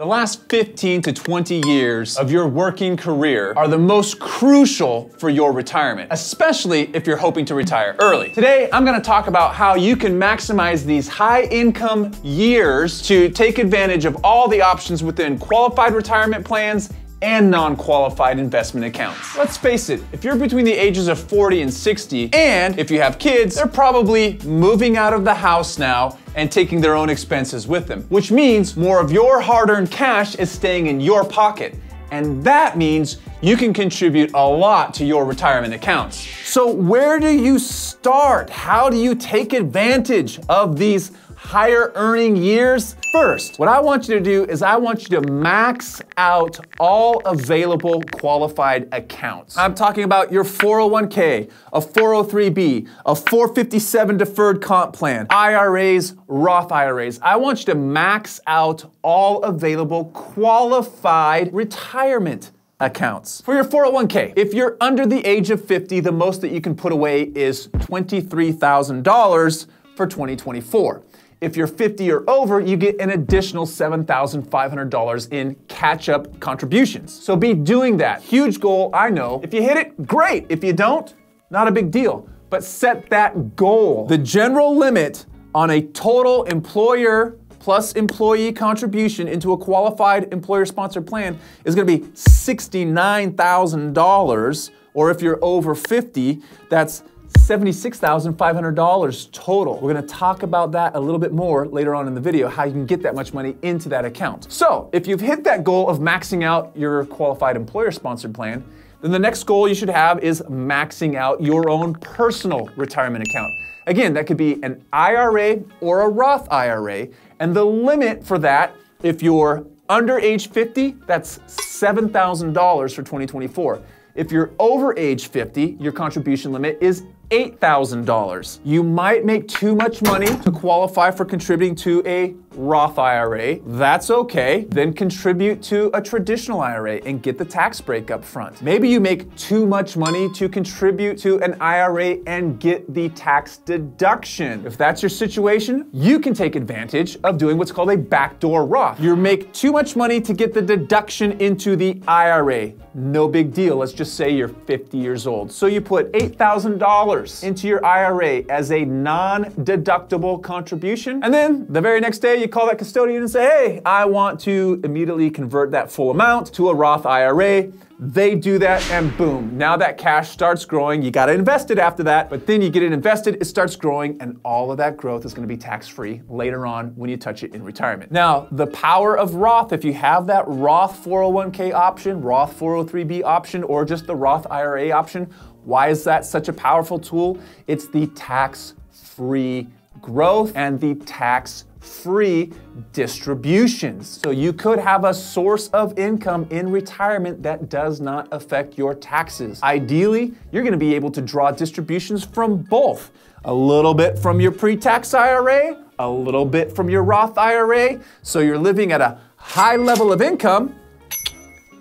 The last 15 to 20 years of your working career are the most crucial for your retirement, especially if you're hoping to retire early. Today, I'm gonna talk about how you can maximize these high income years to take advantage of all the options within qualified retirement plans and non-qualified investment accounts. Let's face it, if you're between the ages of 40 and 60, and if you have kids, they're probably moving out of the house now and taking their own expenses with them, which means more of your hard-earned cash is staying in your pocket. And that means you can contribute a lot to your retirement accounts. So where do you start? How do you take advantage of these higher earning years? First, what I want you to do is I want you to max out all available qualified accounts. I'm talking about your 401k, a 403b, a 457 deferred comp plan, IRAs, Roth IRAs. I want you to max out all available qualified retirement accounts. For your 401k, if you're under the age of 50, the most that you can put away is $23,000 for 2024. If you're 50 or over, you get an additional $7,500 in catch up contributions. So be doing that. Huge goal, I know. If you hit it, great. If you don't, not a big deal. But set that goal. The general limit on a total employer plus employee contribution into a qualified employer sponsored plan is gonna be $69,000. Or if you're over 50, that's $76,500 total. We're gonna talk about that a little bit more later on in the video, how you can get that much money into that account. So, if you've hit that goal of maxing out your qualified employer sponsored plan, then the next goal you should have is maxing out your own personal retirement account. Again, that could be an IRA or a Roth IRA, and the limit for that, if you're under age 50, that's $7,000 for 2024. If you're over age 50, your contribution limit is $8,000. You might make too much money to qualify for contributing to a Roth IRA. That's okay. Then contribute to a traditional IRA and get the tax break up front. Maybe you make too much money to contribute to an IRA and get the tax deduction. If that's your situation, you can take advantage of doing what's called a backdoor Roth. You make too much money to get the deduction into the IRA. No big deal. Let's just say you're 50 years old. So you put $8,000 into your IRA as a non deductible contribution. And then the very next day, you call that custodian and say, hey, I want to immediately convert that full amount to a Roth IRA. They do that and boom, now that cash starts growing. You gotta invest it after that, but then you get it invested, it starts growing, and all of that growth is gonna be tax free later on when you touch it in retirement. Now, the power of Roth, if you have that Roth 401k option, Roth 403b option, or just the Roth IRA option, why is that such a powerful tool? It's the tax free growth and the tax free distributions. So you could have a source of income in retirement that does not affect your taxes. Ideally, you're gonna be able to draw distributions from both. A little bit from your pre tax IRA, a little bit from your Roth IRA. So you're living at a high level of income,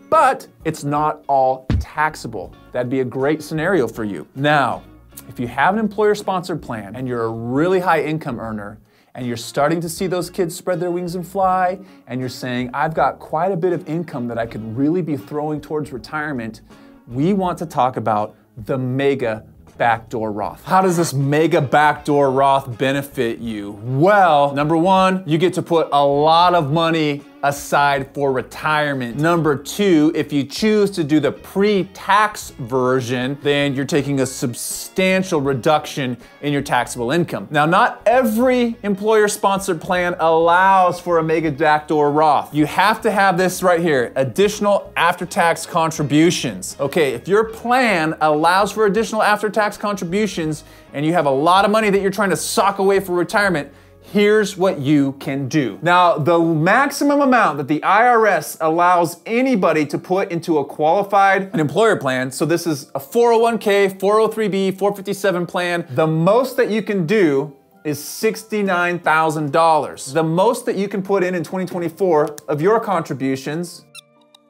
but it's not all taxable. That'd be a great scenario for you. Now, if you have an employer sponsored plan and you're a really high income earner, and you're starting to see those kids spread their wings and fly, and you're saying, I've got quite a bit of income that I could really be throwing towards retirement, we want to talk about the mega backdoor Roth. How does this mega backdoor Roth benefit you? Well, number one, you get to put a lot of money aside for retirement. Number two, if you choose to do the pre-tax version, then you're taking a substantial reduction in your taxable income. Now, not every employer-sponsored plan allows for a mega backdoor Roth. You have to have this right here, additional after-tax contributions. Okay, if your plan allows for additional after-tax contributions and you have a lot of money that you're trying to sock away for retirement, here's what you can do. Now, the maximum amount that the IRS allows anybody to put into a qualified an employer plan, so this is a 401k, 403b, 457 plan, the most that you can do is $69,000. The most that you can put in in 2024 of your contributions,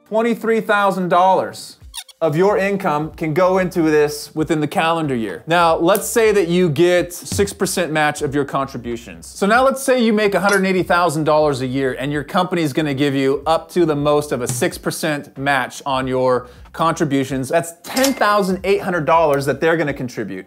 $23,000. Of your income can go into this within the calendar year. Now, let's say that you get 6% match of your contributions. So now let's say you make $180,000 a year and your company is gonna give you up to the most of a 6% match on your contributions. That's $10,800 that they're gonna contribute.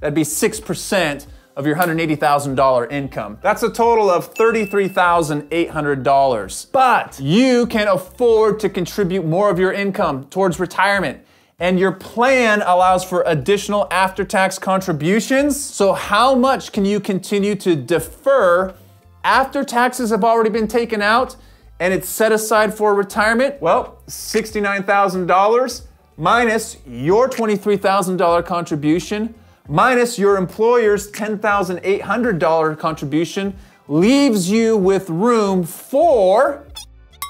That'd be 6% of your $180,000 income. That's a total of $33,800. But you can afford to contribute more of your income towards retirement. And your plan allows for additional after tax contributions. So, how much can you continue to defer after taxes have already been taken out and it's set aside for retirement? Well, $69,000 minus your $23,000 contribution minus your employer's $10,800 contribution leaves you with room for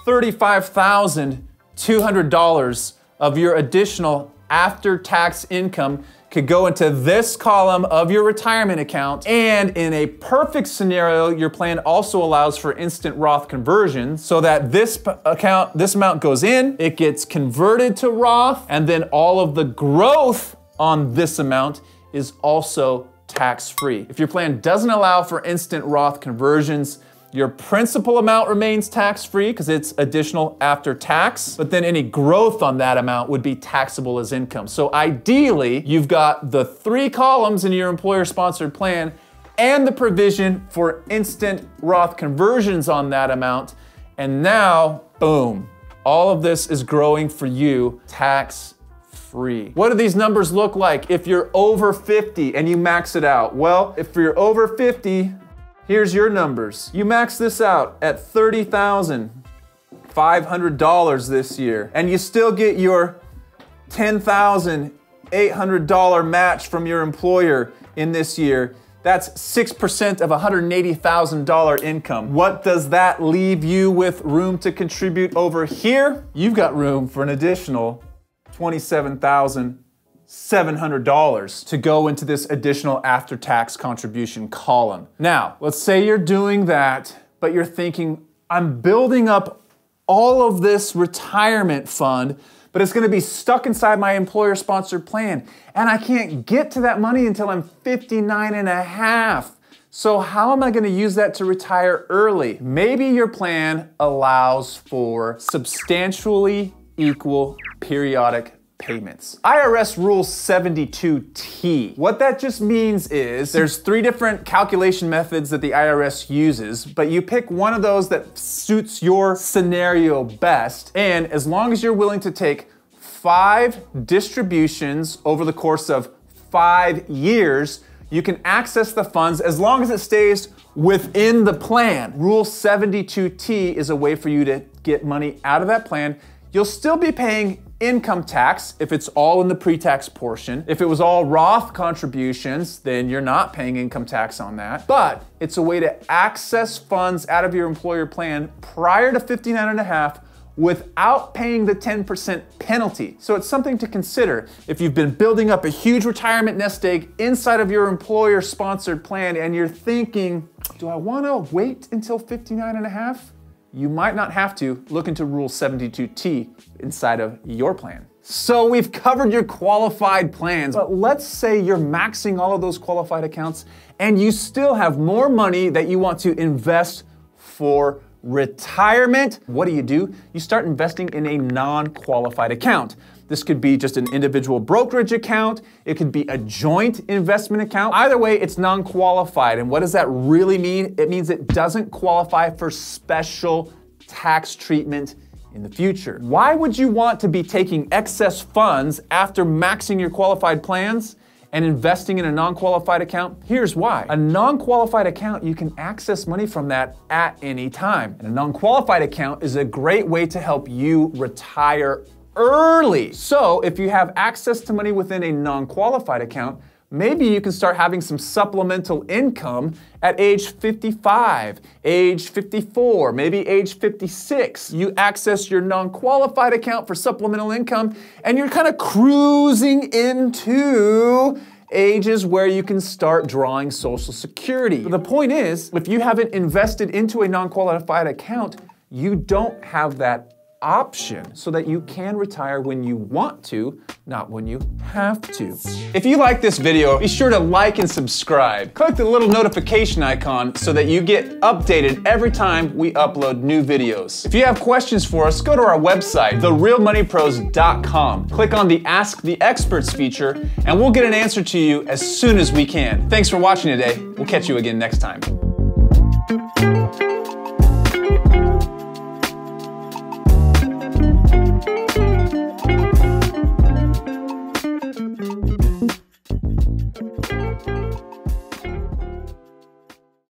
$35,200 of your additional after tax income could go into this column of your retirement account. And in a perfect scenario, your plan also allows for instant Roth conversion so that this account, this amount goes in, it gets converted to Roth, and then all of the growth on this amount is also tax-free. If your plan doesn't allow for instant Roth conversions, your principal amount remains tax-free because it's additional after tax, but then any growth on that amount would be taxable as income. So ideally, you've got the three columns in your employer-sponsored plan and the provision for instant Roth conversions on that amount. And now, boom, all of this is growing for you tax free. What do these numbers look like if you're over 50 and you max it out? Well, if you're over 50, here's your numbers. You max this out at $30,500 this year, and you still get your $10,800 match from your employer in this year. That's 6% of $180,000 income. What does that leave you with room to contribute over here? You've got room for an additional $27,700 to go into this additional after tax contribution column. Now, let's say you're doing that, but you're thinking, I'm building up all of this retirement fund, but it's gonna be stuck inside my employer sponsored plan. And I can't get to that money until I'm 59 and a half. So, how am I going to use that to retire early? Maybe your plan allows for substantially equal periodic payments. IRS Rule 72T. What that just means is there's three different calculation methods that the IRS uses, but you pick one of those that suits your scenario best, and as long as you're willing to take five distributions over the course of five years, you can access the funds as long as it stays within the plan. Rule 72T is a way for you to get money out of that plan You'll still be paying income tax if it's all in the pre tax portion. If it was all Roth contributions, then you're not paying income tax on that. But it's a way to access funds out of your employer plan prior to 59 and a half without paying the 10% penalty. So it's something to consider. If you've been building up a huge retirement nest egg inside of your employer sponsored plan and you're thinking, do I wanna wait until 59 and a half? You might not have to look into Rule 72T inside of your plan. So we've covered your qualified plans, but let's say you're maxing all of those qualified accounts and you still have more money that you want to invest for retirement. What do you do? You start investing in a non qualified account. This could be just an individual brokerage account. It could be a joint investment account. Either way, it's non qualified. And what does that really mean? It means it doesn't qualify for special tax treatment in the future. Why would you want to be taking excess funds after maxing your qualified plans? and investing in a non qualified account? Here's why. A non qualified account, you can access money from that at any time. And a non qualified account is a great way to help you retire early. So if you have access to money within a non qualified account, maybe you can start having some supplemental income at age 55, age 54, maybe age 56. You access your non qualified account for supplemental income, and you're kind of cruising into ages where you can start drawing Social Security. But the point is, if you haven't invested into a non qualified account, you don't have that option so that you can retire when you want to, not when you have to. If you like this video, be sure to like and subscribe. Click the little notification icon so that you get updated every time we upload new videos. If you have questions for us, go to our website, therealmoneypros.com. Click on the Ask the Experts feature, and we'll get an answer to you as soon as we can. Thanks for watching today. We'll catch you again next time.